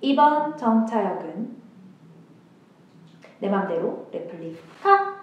이번 정차역은 내 맘대로 레플리카.